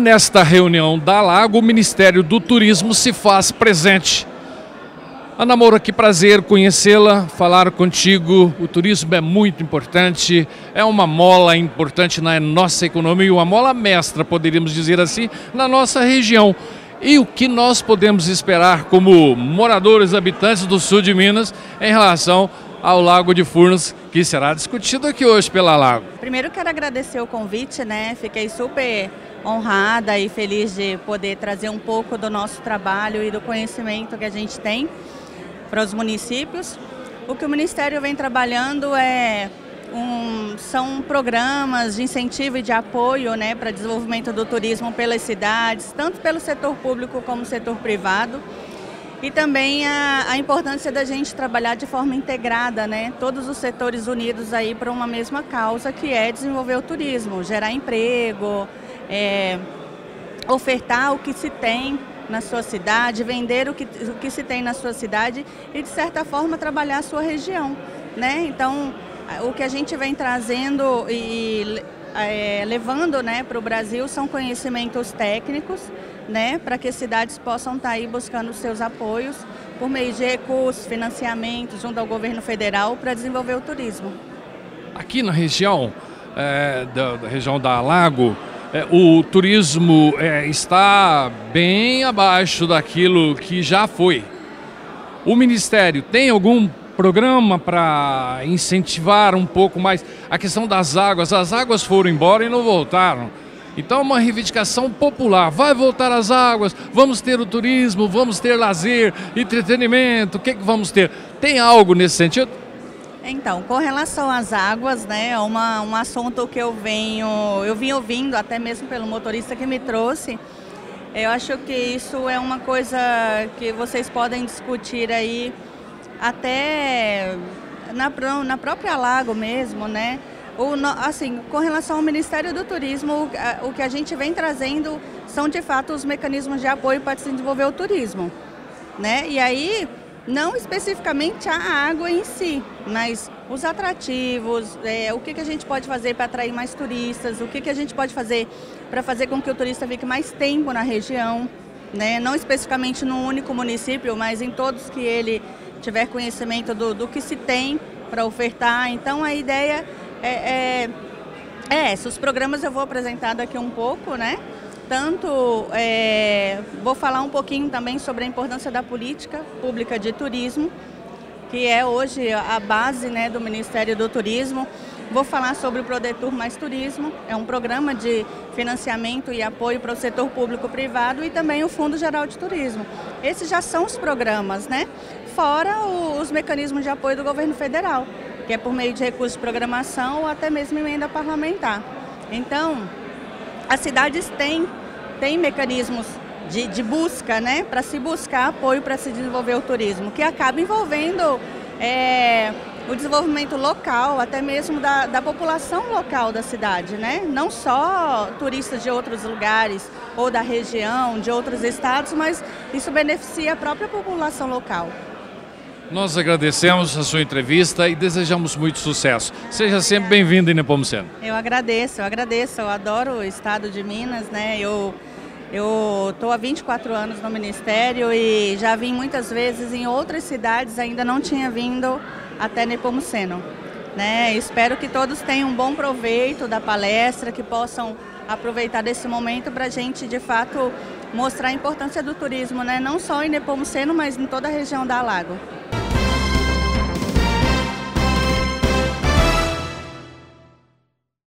nesta reunião da Lago, o Ministério do Turismo se faz presente. Ana Moura, que prazer conhecê-la, falar contigo. O turismo é muito importante, é uma mola importante na nossa economia, uma mola mestra, poderíamos dizer assim, na nossa região. E o que nós podemos esperar como moradores, habitantes do sul de Minas em relação ao Lago de Furnas, que será discutido aqui hoje pela Lago. Primeiro quero agradecer o convite, né? Fiquei super honrada e feliz de poder trazer um pouco do nosso trabalho e do conhecimento que a gente tem para os municípios. O que o Ministério vem trabalhando é um, são programas de incentivo e de apoio né, para desenvolvimento do turismo pelas cidades, tanto pelo setor público como setor privado. E também a, a importância da gente trabalhar de forma integrada, né? todos os setores unidos aí para uma mesma causa, que é desenvolver o turismo, gerar emprego, é, ofertar o que se tem na sua cidade, vender o que, o que se tem na sua cidade e, de certa forma, trabalhar a sua região. Né? Então, o que a gente vem trazendo e é, levando né, para o Brasil são conhecimentos técnicos, né, para que as cidades possam estar tá aí buscando seus apoios por meio de recursos, financiamentos junto ao governo federal para desenvolver o turismo. Aqui na região, é, da, da, região da Lago, é, o turismo é, está bem abaixo daquilo que já foi. O Ministério tem algum programa para incentivar um pouco mais a questão das águas? As águas foram embora e não voltaram. Então, é uma reivindicação popular. Vai voltar as águas, vamos ter o turismo, vamos ter lazer, entretenimento, o que, que vamos ter? Tem algo nesse sentido? Então, com relação às águas, né, é um assunto que eu venho, eu vim ouvindo até mesmo pelo motorista que me trouxe. Eu acho que isso é uma coisa que vocês podem discutir aí até na, na própria Lago mesmo, né? O, assim, com relação ao Ministério do Turismo, o que a gente vem trazendo são de fato os mecanismos de apoio para desenvolver o turismo, né? E aí não especificamente a água em si, mas os atrativos, é, o que, que a gente pode fazer para atrair mais turistas, o que, que a gente pode fazer para fazer com que o turista fique mais tempo na região, né? não especificamente num único município, mas em todos que ele tiver conhecimento do, do que se tem para ofertar. Então a ideia é, é, é essa. Os programas eu vou apresentar daqui um pouco, né? tanto é, vou falar um pouquinho também sobre a importância da política pública de turismo, que é hoje a base né, do Ministério do Turismo. Vou falar sobre o Prodetur Mais Turismo, é um programa de financiamento e apoio para o setor público-privado e também o Fundo Geral de Turismo. Esses já são os programas, né? Fora os mecanismos de apoio do governo federal, que é por meio de recursos de programação ou até mesmo emenda parlamentar. Então, as cidades têm, têm mecanismos de, de busca, né, para se buscar apoio para se desenvolver o turismo, que acaba envolvendo é, o desenvolvimento local, até mesmo da, da população local da cidade, né? Não só turistas de outros lugares ou da região, de outros estados, mas isso beneficia a própria população local. Nós agradecemos a sua entrevista e desejamos muito sucesso. Seja sempre bem-vindo em Nepomuceno. Eu agradeço, eu agradeço. Eu adoro o estado de Minas, né? Eu eu estou há 24 anos no Ministério e já vim muitas vezes em outras cidades, ainda não tinha vindo até Nepomuceno. Né? Espero que todos tenham um bom proveito da palestra, que possam aproveitar desse momento para a gente, de fato, mostrar a importância do turismo, né? não só em Nepomuceno, mas em toda a região da Lago.